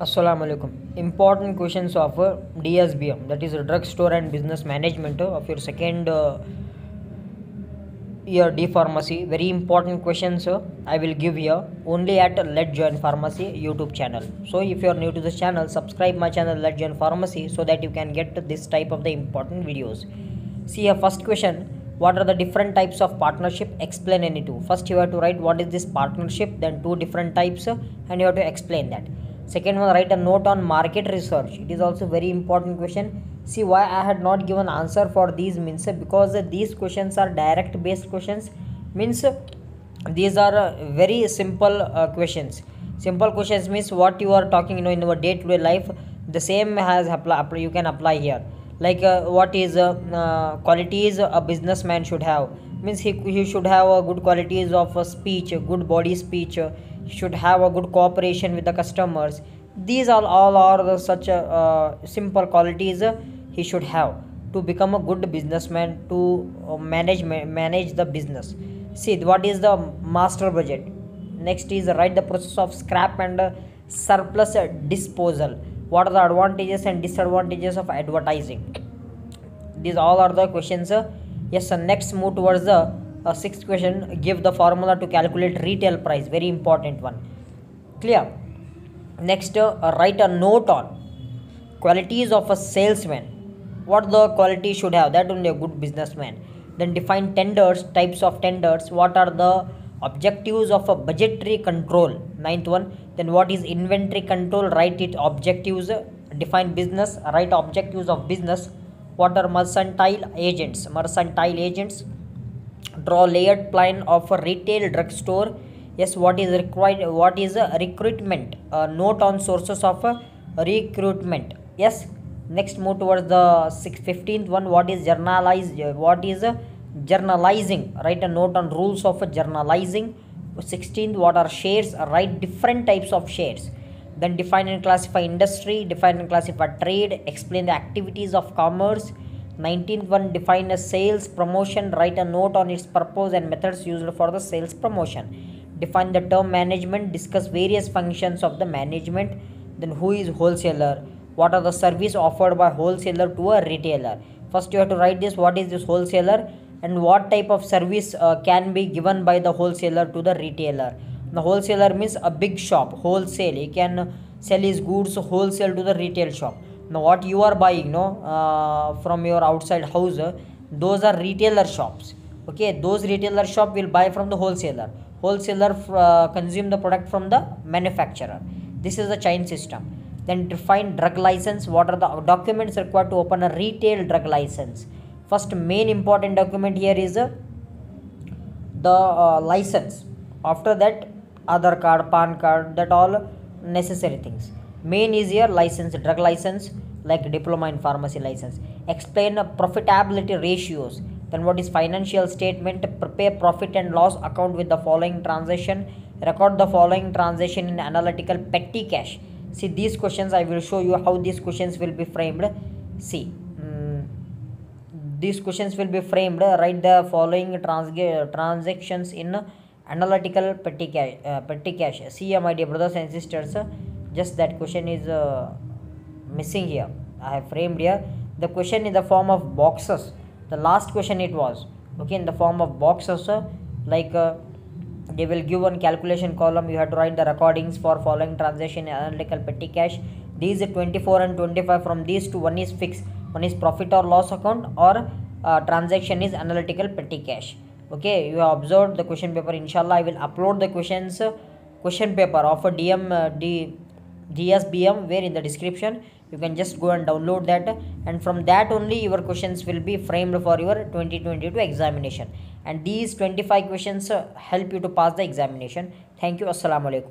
Assalamu alaikum. Important questions of uh, DSBM, that is Drug Store and Business Management uh, of your second uh, year D Pharmacy. Very important questions uh, I will give here only at Let Join Pharmacy YouTube channel. So if you are new to this channel, subscribe my channel Let Join Pharmacy so that you can get this type of the important videos. See here, first question. What are the different types of partnership? Explain any two. First, you have to write what is this partnership, then two different types, uh, and you have to explain that second one write a note on market research. It is also very important question. See why i had not given answer for these means because these questions are direct based questions. Means these are uh, very simple uh, questions. Simple questions means what you are talking you know in your day to day life the same has apply you can apply here. Like uh, what is uh, uh, qualities a businessman should have. Means he, he should have a good qualities of speech good body speech should have a good cooperation with the customers. These are all are the such a, uh, simple qualities he should have to become a good businessman to uh, manage manage the business. See what is the master budget? Next is write the process of scrap and surplus disposal. What are the advantages and disadvantages of advertising? These all are the questions. Yes uh, next move towards the uh, sixth question give the formula to calculate retail price very important one. Clear? Next uh, write a note on qualities of a salesman. What the quality should have? That only a good businessman. Then define tenders types of tenders. What are the objectives of a budgetary control? Ninth one. Then what is inventory control? Write it objectives. Define business. Write objectives of business. What are mercantile agents? Mercantile agents draw layout plan of a retail drugstore. Yes what is required what is a recruitment? A note on sources of a recruitment. Yes next move towards the 615th one what is journalized what is a journalizing? Write a note on rules of journalizing. 16th what are shares? Write different types of shares. Then define and classify industry define and classify trade explain the activities of commerce 19th one define a sales promotion write a note on its purpose and methods used for the sales promotion. Define the term management discuss various functions of the management. Then who is wholesaler? What are the service offered by wholesaler to a retailer? First you have to write this what is this wholesaler? And what type of service uh, can be given by the wholesaler to the retailer? The wholesaler means a big shop wholesale. He can sell his goods wholesale to the retail shop now what you are buying no uh, from your outside house those are retailer shops. Okay those retailer shop will buy from the wholesaler. Wholesaler uh, consume the product from the manufacturer. This is the chain system. Then define drug license what are the documents required to open a retail drug license. First main important document here is uh, the uh, license. After that Aadhaar card pan card that all necessary things main is here license drug license like diploma in pharmacy license. Explain profitability ratios. Then what is financial statement? Prepare profit and loss account with the following transaction. Record the following transaction in analytical petty cash. See these questions i will show you how these questions will be framed. See mm, these questions will be framed. Write the following trans- transactions in analytical petty cash uh, petty cash. See my dear brothers and sisters just that question is uh, missing here. I have framed here. The question in the form of boxes. The last question it was. Okay in the form of boxes uh, like uh, they will give one calculation column. You have to write the recordings for following transaction analytical petty cash. These 24 and 25 from these two one is fixed. One is profit or loss account or uh, transaction is analytical petty cash. Okay you have observed the question paper. Inshallah i will upload the questions uh, question paper of a dm uh, d dsbm where in the description you can just go and download that. And from that only your questions will be framed for your 2022 examination. And these 25 questions uh, help you to pass the examination. Thank you. Assalamu alaikum